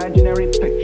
imaginary picture.